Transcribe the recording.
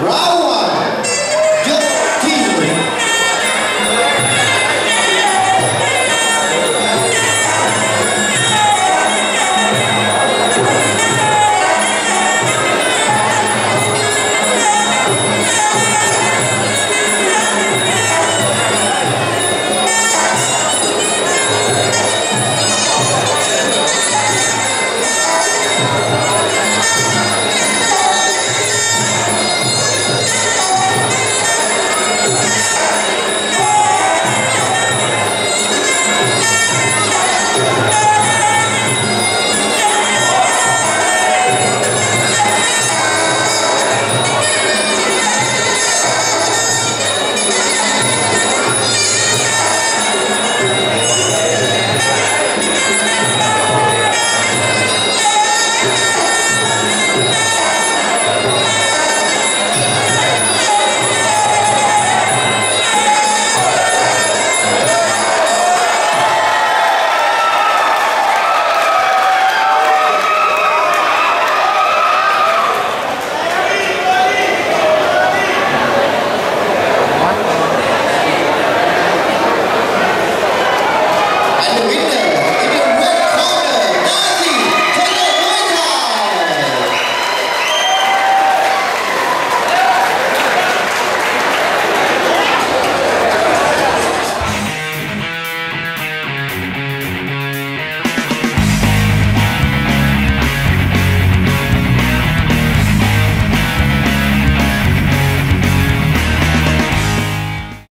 Round And